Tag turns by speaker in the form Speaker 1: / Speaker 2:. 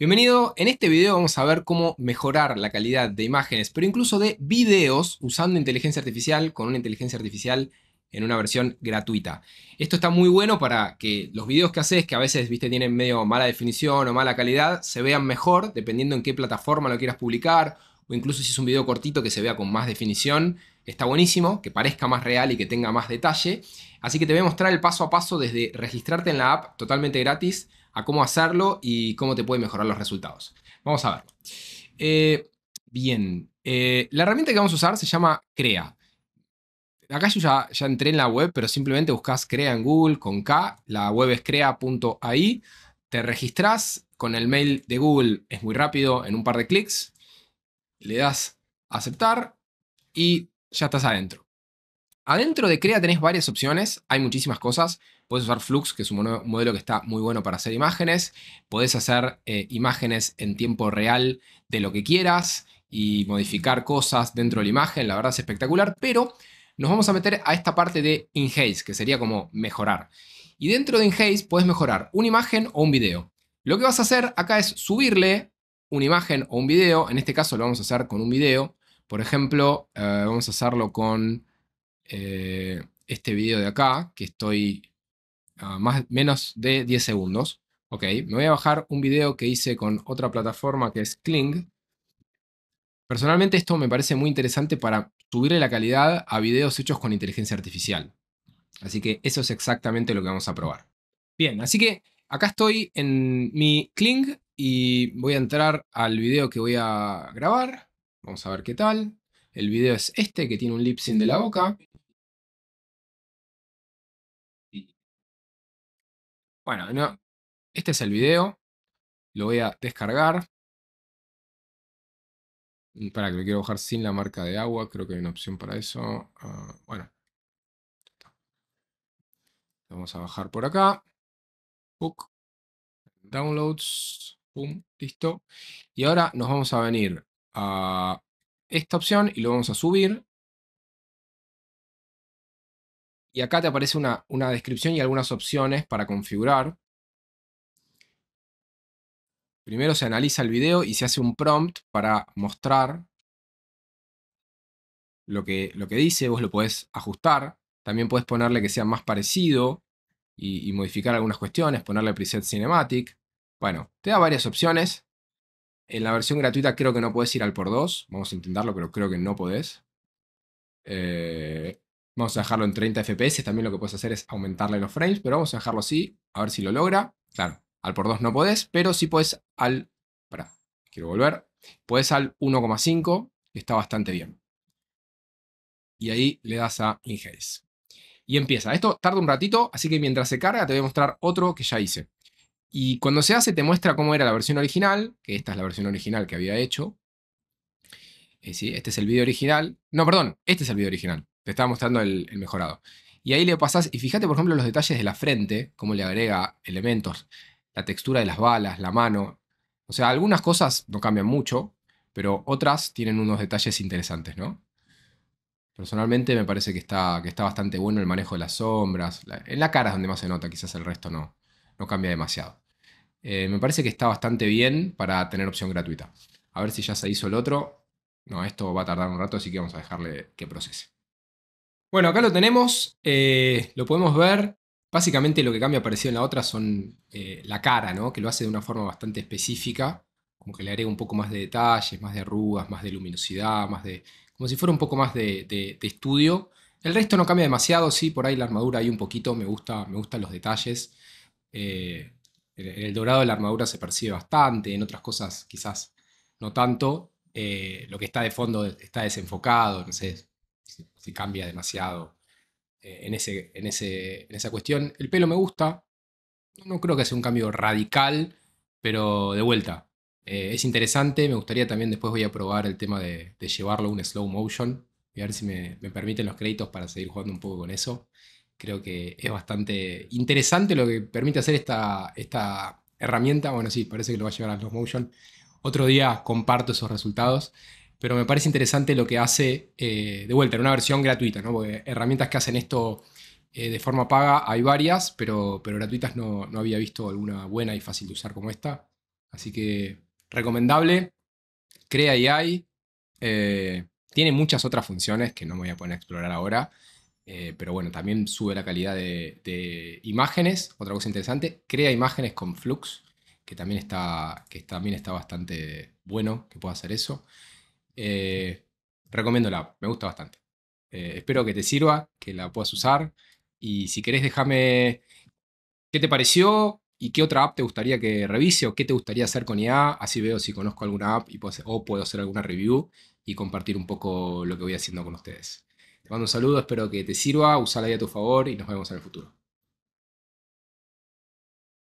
Speaker 1: Bienvenido, en este video vamos a ver cómo mejorar la calidad de imágenes, pero incluso de videos usando inteligencia artificial con una inteligencia artificial en una versión gratuita. Esto está muy bueno para que los videos que haces, que a veces viste tienen medio mala definición o mala calidad, se vean mejor dependiendo en qué plataforma lo quieras publicar o incluso si es un video cortito que se vea con más definición, está buenísimo, que parezca más real y que tenga más detalle. Así que te voy a mostrar el paso a paso desde registrarte en la app totalmente gratis a cómo hacerlo y cómo te puede mejorar los resultados. Vamos a ver. Eh, bien, eh, la herramienta que vamos a usar se llama Crea. Acá yo ya, entré en la web, pero simplemente buscas Crea en Google con K. La web es crea.ai. Te registras con el mail de Google, es muy rápido, en un par de clics. Le das aceptar y ya estás adentro. Adentro de Crea tenés varias opciones, hay muchísimas cosas. Puedes usar Flux, que es un modelo que está muy bueno para hacer imágenes. Puedes hacer eh, imágenes en tiempo real de lo que quieras y modificar cosas dentro de la imagen. La verdad es espectacular, pero nos vamos a meter a esta parte de Enhaze, que sería como mejorar. Y dentro de Enhaze puedes mejorar una imagen o un video. Lo que vas a hacer acá es subirle una imagen o un video. En este caso lo vamos a hacer con un video. Por ejemplo, eh, vamos a hacerlo con eh, este video de acá, que estoy a más, menos de 10 segundos. Ok, me voy a bajar un video que hice con otra plataforma que es Kling. Personalmente esto me parece muy interesante para subirle la calidad a videos hechos con inteligencia artificial. Así que eso es exactamente lo que vamos a probar. Bien, así que acá estoy en mi Kling y voy a entrar al video que voy a grabar. Vamos a ver qué tal. El video es este, que tiene un lip sync de la boca. Bueno, no, este es el video. Lo voy a descargar. Mm, para que lo quiero bajar sin la marca de agua. Creo que hay una opción para eso. Ah, bueno. Vamos a bajar por acá. Downloads. Pum, listo. Y ahora nos vamos a venir a esta opción y lo vamos a subir. Y acá te aparece una, una descripción y algunas opciones para configurar. Primero se analiza el video y se hace un prompt para mostrar lo que, lo que dice. Vos lo podés ajustar. También puedes ponerle que sea más parecido y, modificar algunas cuestiones. Ponerle preset cinematic. Bueno, te da varias opciones. En la versión gratuita creo que no puedes ir al por 2. Vamos a intentarlo, pero creo que no podés. Eh, Vamos a dejarlo en 30 FPS. También lo que puedes hacer es aumentarle los frames, pero vamos a dejarlo así, a ver si lo logra. Claro, al por 2 no podés, pero sí puedes al... Para, quiero volver. Puedes al 1,5, que está bastante bien. Y ahí le das a Enhance. Y empieza. Esto tarda un ratito, así que mientras se carga te voy a mostrar otro que ya hice. Y cuando se hace te muestra cómo era la versión original, que esta es la versión original que había hecho. Eh. Este es el video original. No, perdón, este es el video original. Te estaba mostrando el, mejorado. Y ahí le pasas, y fíjate por ejemplo los detalles de la frente, cómo le agrega elementos, la textura de las balas, la mano. O sea, algunas cosas no cambian mucho, pero otras tienen unos detalles interesantes, ¿no? Personalmente me parece que está, que está bastante bueno el manejo de las sombras. en la cara es donde más se nota, quizás el resto no, no cambia demasiado. Eh, me parece que está bastante bien para tener opción gratuita. A ver si ya se hizo el otro. No, esto va a tardar un rato, así que vamos a dejarle que procese. Bueno, acá lo tenemos, eh, lo podemos ver. Básicamente lo que cambia parecido en la otra son eh, la cara, ¿no? Que lo hace de una forma bastante específica, como que le agrega un poco más de detalles, más de arrugas, más de luminosidad, más de... como si fuera un poco más de, estudio. El resto no cambia demasiado, sí, por ahí la armadura hay un poquito, me, gusta, me gustan los detalles. Eh, el dorado de la armadura se percibe bastante, en otras cosas quizás no tanto. lo que está de fondo está desenfocado, no sé, si, cambia demasiado eh, en, ese, en, ese, en esa cuestión. El pelo me gusta, no creo que sea un cambio radical, pero de vuelta, eh, es interesante. Me gustaría también, después voy a probar el tema de, llevarlo a un slow motion y a ver si me, permiten los créditos para seguir jugando un poco con eso. Creo que es bastante interesante lo que permite hacer esta, esta herramienta. Bueno, sí, parece que lo va a llevar a slow motion. Otro día comparto esos resultados pero me parece interesante lo que hace eh, de vuelta en una versión gratuita, ¿no? Porque herramientas que hacen esto eh, de forma paga hay varias, pero, pero gratuitas no, no, había visto alguna buena y fácil de usar como esta. Así que recomendable. Crea AI. Eh, tiene muchas otras funciones que no me voy a poner a explorar ahora. Pero bueno, también sube la calidad de, imágenes. Otra cosa interesante, crea imágenes con Flux, que también está, que también está bastante bueno que pueda hacer eso. Eh, recomiendo la app, me gusta bastante. Eh, espero que te sirva, que la puedas usar. Y si querés, déjame qué te pareció y qué otra app te gustaría que revise o qué te gustaría hacer con IA. Así veo si conozco alguna app y o puedo hacer alguna review y compartir un poco lo que voy haciendo con ustedes. Te mando un saludo, espero que te sirva, usala ahí a tu favor y nos vemos en el futuro.